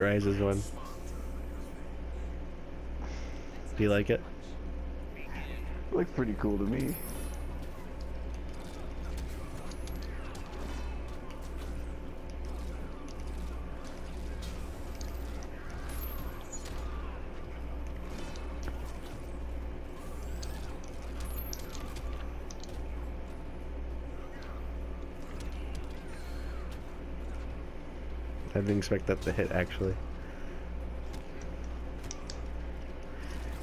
Rises one. Do you like it? Looks pretty cool to me. I didn't expect that to hit actually.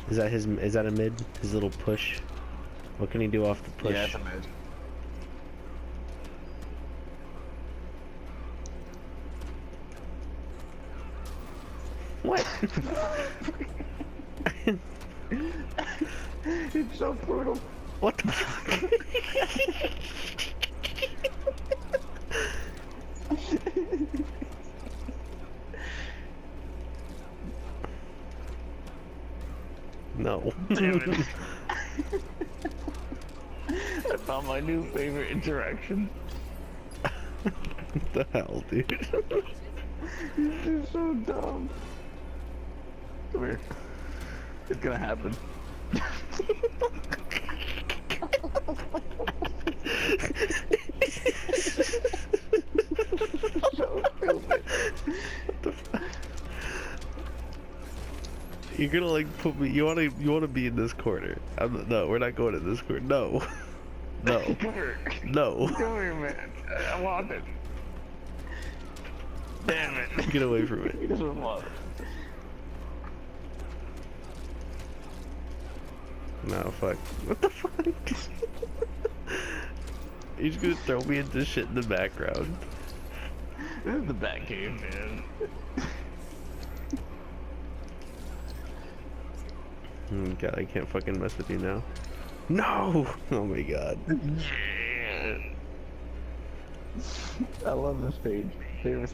Is that his? Is that a mid? His little push. What can he do off the push? Yeah, it's a mid. What? it's so brutal. what the fuck? no. Damn it. I found my new favorite interaction. what the hell, dude? This is so dumb. Come here. It's gonna happen. so stupid. You're gonna like put me. You wanna you wanna be in this corner. I'm, no, we're not going in this corner. No, no, no. Come here, man. I want it. Damn it. Get away from He it. doesn't want it. No, fuck. What the fuck? He's gonna throw me into shit in the background. This is the back game, man. God, I can't fucking mess with you now. No! Oh my god. I love this stage. Favorite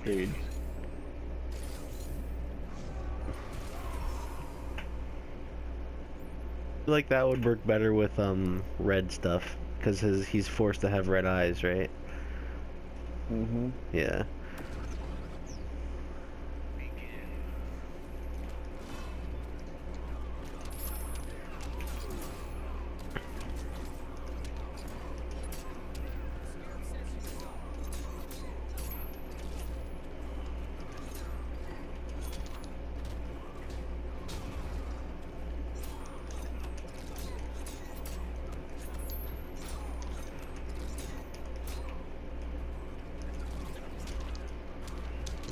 feel like that would work better with um red stuff because his he's forced to have red eyes, right? Mm-hmm. Yeah.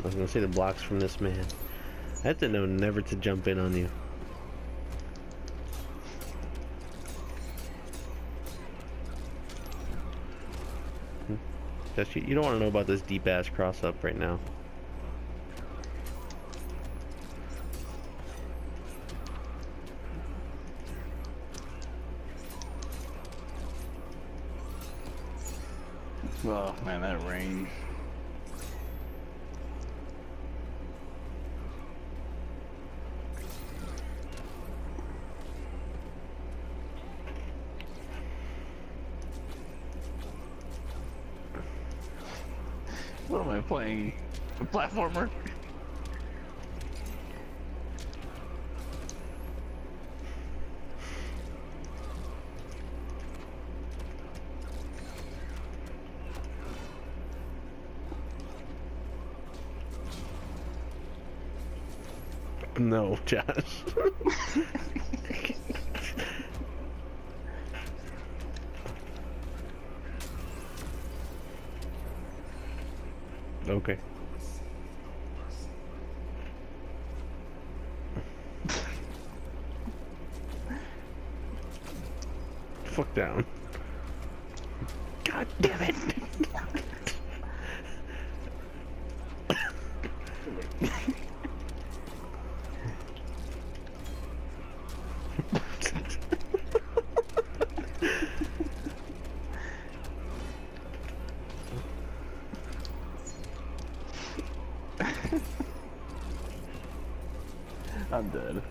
I was gonna see the blocks from this man. I have to know never to jump in on you. Hmm. Just you, you don't want to know about this deep ass cross up right now. Oh man, that range. I playing? A platformer? No, Josh. okay. Fuck down. God damn it. I'm dead.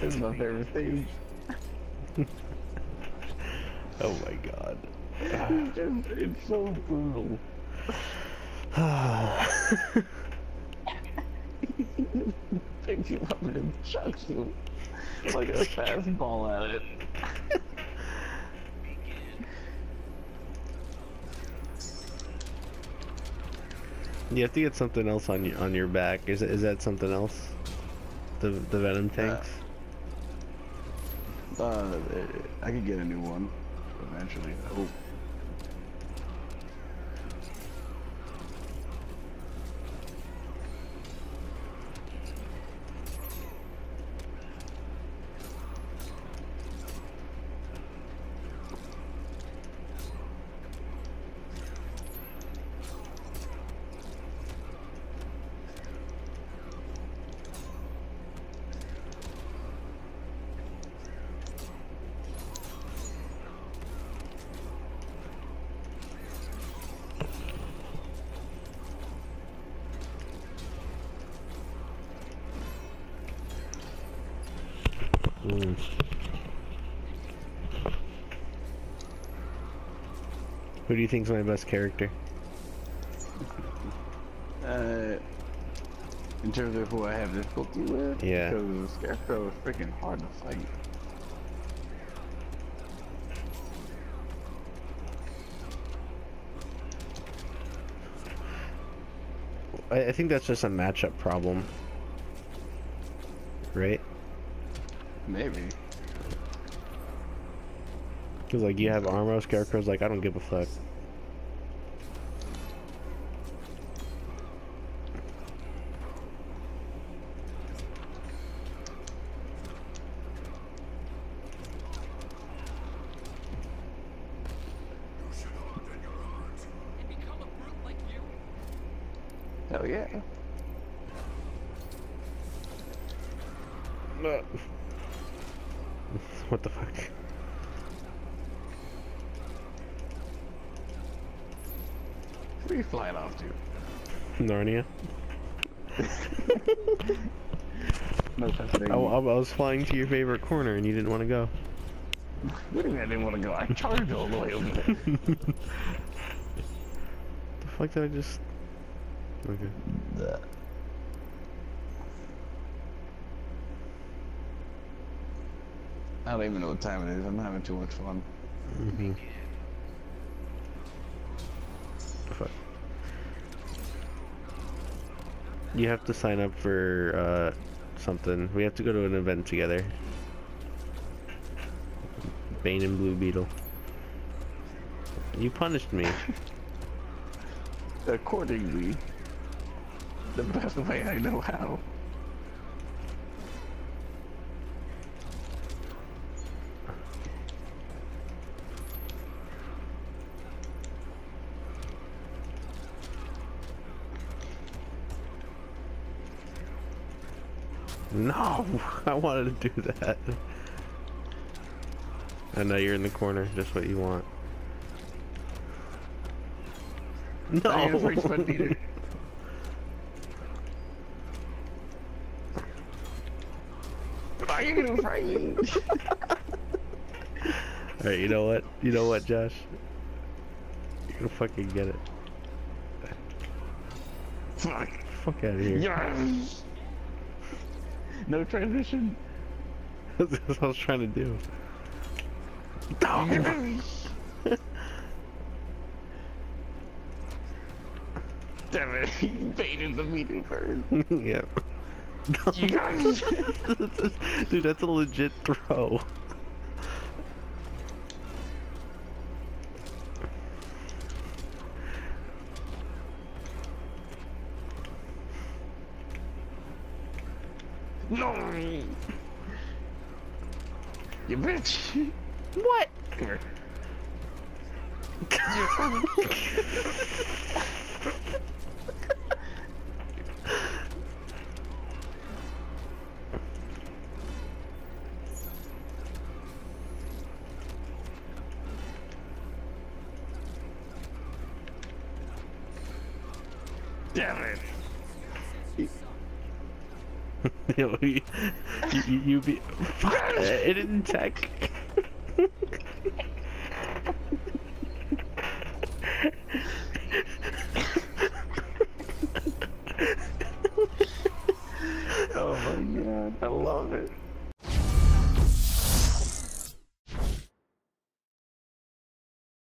this is my favorite thing. Oh my god. it's, just, it's so brutal. Picks you up and chucks you like a fastball at it. You have to get something else on your on your back. Is is that something else? The the venom tanks. Uh, I could get a new one eventually. I hope. Mm. Who do you think's my best character? Uh, in terms of who I have difficulty with, Yeah. because Scarecrow is freaking hard to fight. I, I think that's just a matchup problem. Right? Maybe. Because like you have armor, scarecrows like I don't give a fuck. and become a brute like you? Hell yeah. No. What the fuck? Where are you flying off to? Narnia? No such thing. I, I, I was flying to your favorite corner and you didn't want to go. What do you mean I didn't want to go? I charged all the way over there. the fuck did I just... Okay. I don't even know what time it is. I'm having too much fun. Mm-hmm. Fuck. You have to sign up for uh, something. We have to go to an event together. Bane and Blue Beetle. You punished me. Accordingly, the best way I know how. No, I wanted to do that. I know you're in the corner, just what you want. No. I am afraid to Peter. Why are you gonna? Alright, you know what? You know what, Josh? You're gonna fucking get it. Fuck. Fuck out of here. Yes. No transition. That's what I was trying to do. Damn it, he baited the meeting first. yeah. Dude, that's a legit throw. No! You bitch! What? Come here. Damn it! You, you, you, be. Fuck, it didn't check.